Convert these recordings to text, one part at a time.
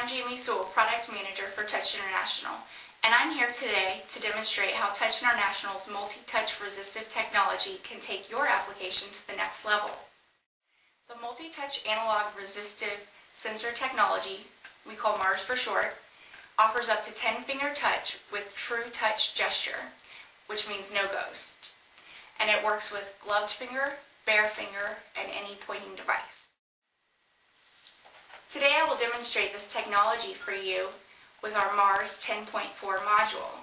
I'm Jamie Sewell, Product Manager for Touch International, and I'm here today to demonstrate how Touch International's multi-touch resistive technology can take your application to the next level. The multi-touch analog resistive sensor technology, we call MARS for short, offers up to 10-finger touch with true touch gesture, which means no ghost. And it works with gloved finger, bare finger, and any pointing device. Today I will demonstrate this technology for you with our MARS 10.4 module.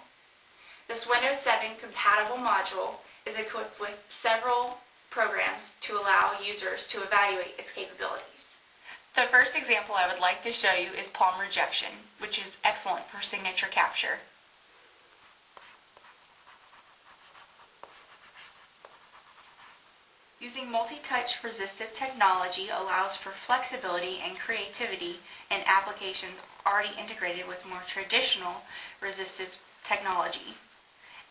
This Windows 7 compatible module is equipped with several programs to allow users to evaluate its capabilities. The first example I would like to show you is palm rejection, which is excellent for signature capture. Using multi-touch resistive technology allows for flexibility and creativity in applications already integrated with more traditional resistive technology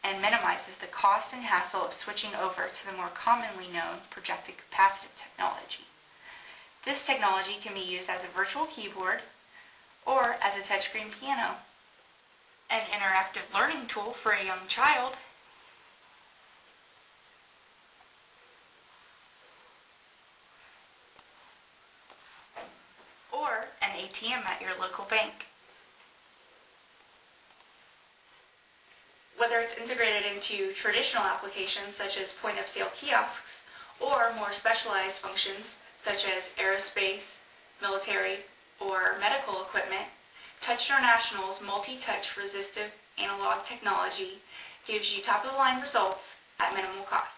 and minimizes the cost and hassle of switching over to the more commonly known projected capacitive technology. This technology can be used as a virtual keyboard or as a touchscreen piano. An interactive learning tool for a young child or an ATM at your local bank. Whether it's integrated into traditional applications such as point-of-sale kiosks or more specialized functions such as aerospace, military, or medical equipment, Touch International's multi-touch resistive analog technology gives you top-of-the-line results at minimal cost.